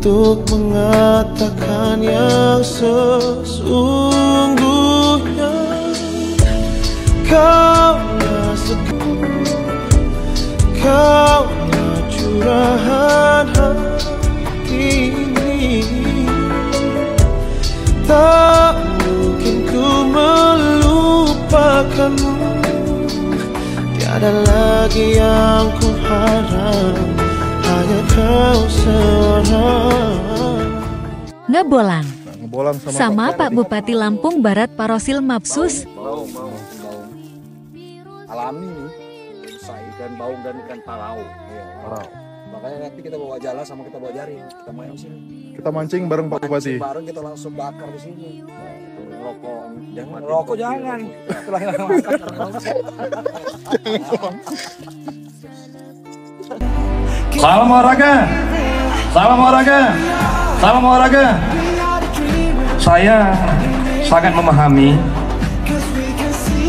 untuk mengatakan yang sesungguhnya. Kaulah segala Kaulah curahan hati ini. Tak mungkin ku melupakanmu. Tiada lagi yang ku harap Ngebolang Nah, ngebolang sama, sama Pak Bupati Lampung Barat Parosil Mapsus Bau, bau, bau. Alami nih. Ikan bau dan ikan palau. Iya. Parau. Makanya nanti kita bawa jala sama kita bawa jaring. Kita main sini. Kita mancing bareng Pak Bupati. Mancing Bareng kita langsung bakar di sini. Rokok, jangan rokok jangan. Setelah. Salam olahraga. Salam olahraga. Salam olahraga. Saya sangat memahami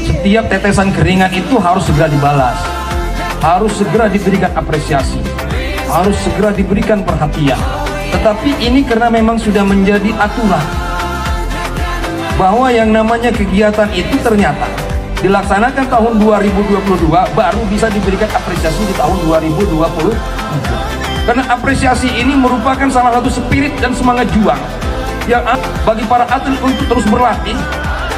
setiap tetesan keringat itu harus segera dibalas. Harus segera diberikan apresiasi. Harus segera diberikan perhatian. Tetapi ini karena memang sudah menjadi aturan bahwa yang namanya kegiatan itu ternyata dilaksanakan tahun 2022 baru bisa diberikan apresiasi di tahun 2023 karena apresiasi ini merupakan salah satu spirit dan semangat juang yang bagi para atlet untuk terus berlatih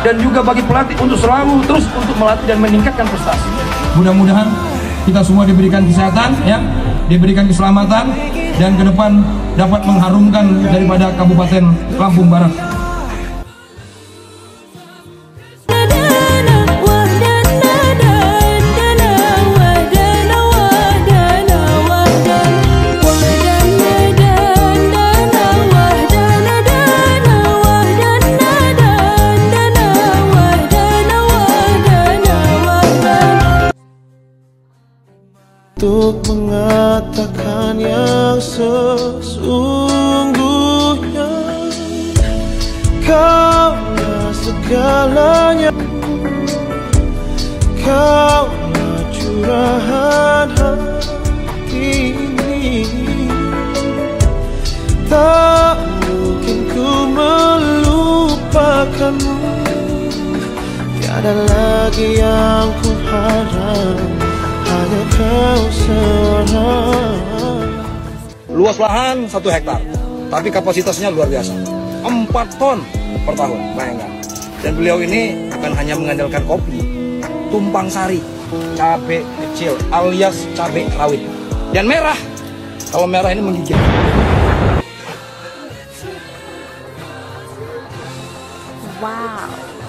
dan juga bagi pelatih untuk selalu terus untuk melatih dan meningkatkan prestasi. Mudah-mudahan kita semua diberikan kesehatan ya. Diberikan keselamatan dan ke depan dapat mengharumkan daripada Kabupaten Lampung Barat Untuk mengatakan yang sesungguhnya. Kaulah segalanya. Kaulah curahan hati ini. Tak mungkin ku melupakanmu. Tiada lagi yang ku harap Hanya kau seorang Luas lahan satu hektar, tapi kapasitasnya luar biasa. 4 ton per tahun, bayangkan. Dan beliau ini bukan hanya mengandalkan kopi, tumpang sari, cabai kecil alias cabai rawit. Dan merah, kalau merah ini menggigit. Wow.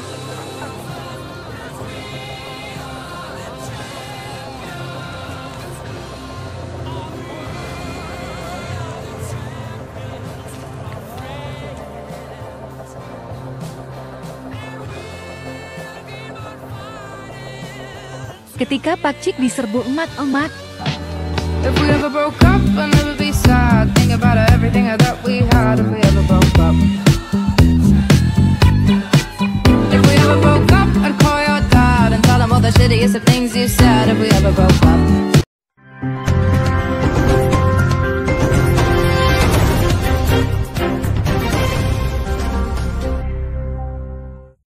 Ketika Pak Cik diserbu emak-emak If we ever broke up, I'd never be sad. Think about everything